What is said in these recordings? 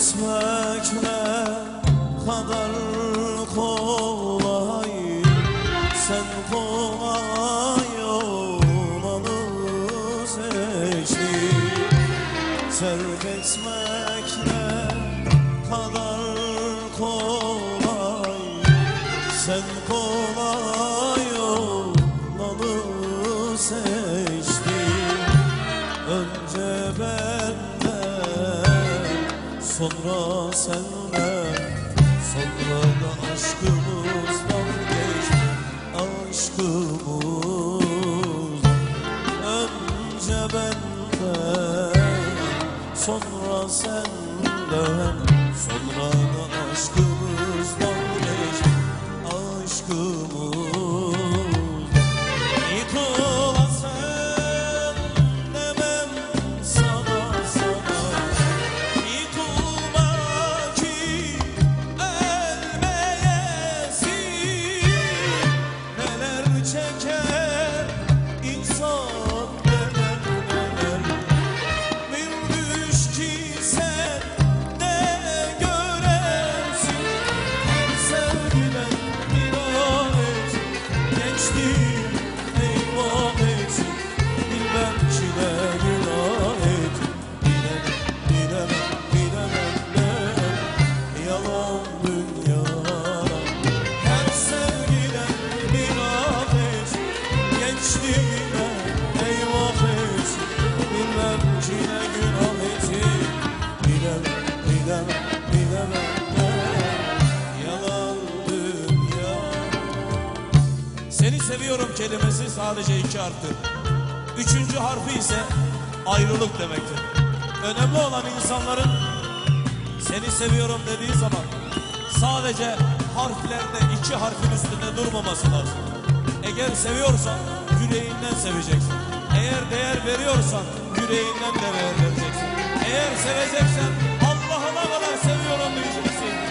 etmek kadar kolay. Sen kolay olanı seçtin. Terk etmek kadar kolay. Sen kolay Sonra senden Sonra da aşkımızdan geç. Aşkımız Önce benden Sonra senden. Sonra da aşkımızdan seviyorum kelimesi sadece iki harftir. Üçüncü harfi ise ayrılık demektir. Önemli olan insanların seni seviyorum dediği zaman sadece harflerde iki harfin üstünde durmaması lazım. Eğer seviyorsan yüreğinden seveceksin. Eğer değer veriyorsan yüreğinden de değer vereceksin. Eğer seveceksen Allah'ına kadar seviyorum diyeceksin.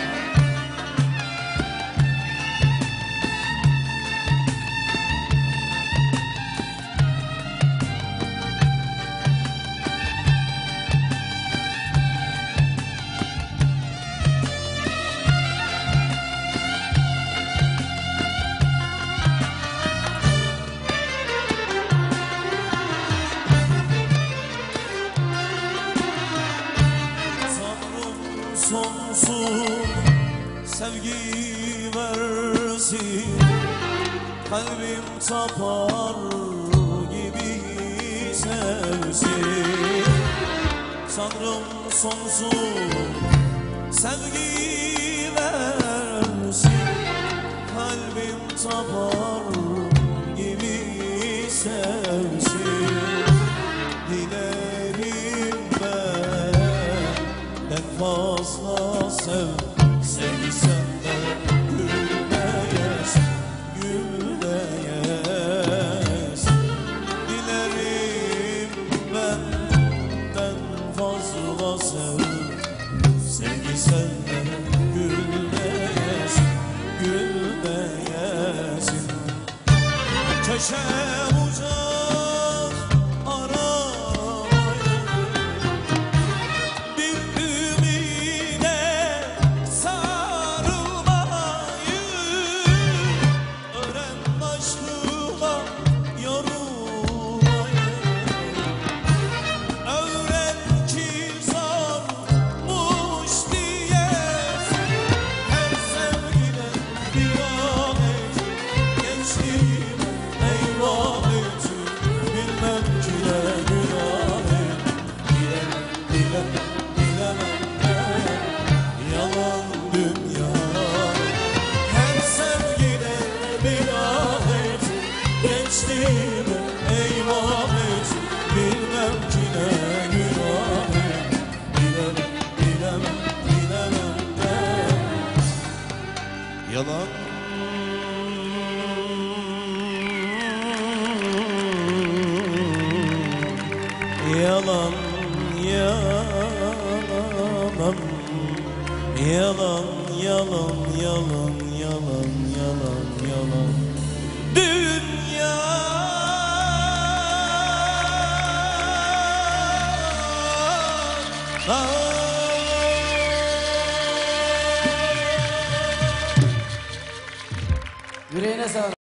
Sonsuz sevgi versin. Kalbim tapar gibi sevsin Tanrım sonsuz sevgi versin. Kalbim tapar gibi sevsin fazla sev. Sevgi senden gülmeyes Gülmeyes Dilerim benden fazla sev. Sevgi senden gülmeyes Gülmeyesin. Köşem uzak Gençliğime eyvah etsin Bilmem ki günah et Bilemem, yalan Yalan yalan yalan yalan yalan yalan dünya ah. Yüreğine sağlık.